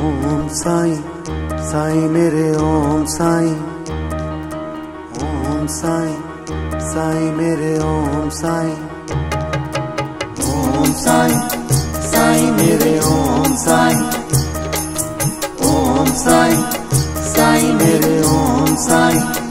ओम साई साई मेरे ओम साई। ओम साई साई मेरे ओम साई। ओम साई साई मेरे ओम साई। ओम साई साई मेरे ओम साई।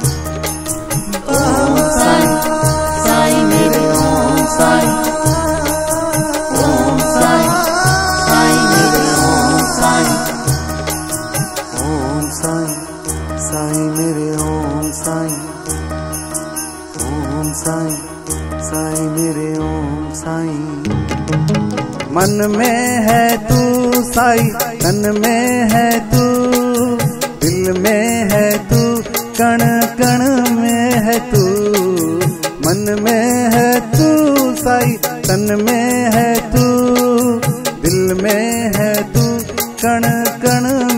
साई, मेरे ओम साई। ओम साई साई, मेरे ओम साई। मन में है तू साई, तन में है तू, दिल में है तू, कण कण में है तू। मन में है तू साई, तन में है तू, दिल में है तू, कण कण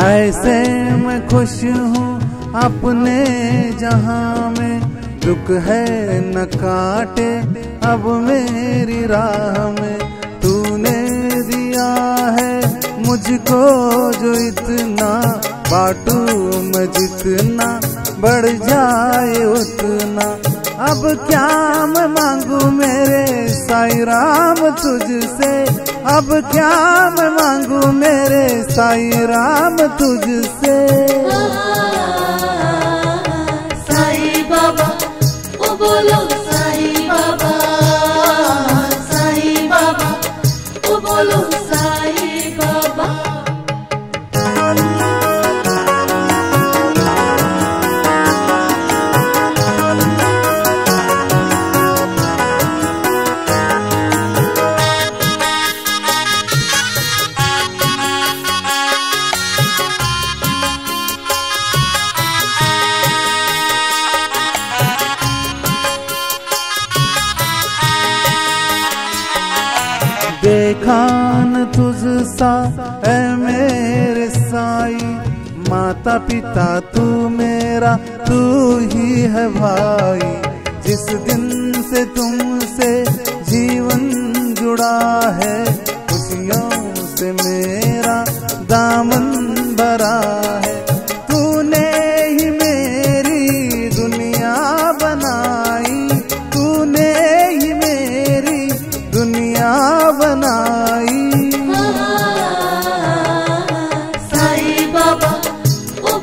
ऐसे मैं खुश हूँ अपने जहाँ में। दुख है न काटे, अब मेरी राह में। मुझको जो इतना बाटू, मैं जितना बढ़ जाए उतना। अब क्या मैं मांगू मेरे साई राम तुझसे? अब क्या मैं मांगू मेरे साई राम तुझसे? देखा न तुझ सा है मेरे साई। माता पिता तू मेरा, तू ही है भाई। जिस दिन से तुमसे जीवन जुड़ा है, खुशियों से मेरा दामन भरा है।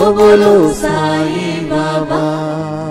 ओ बोलो साई बाबा।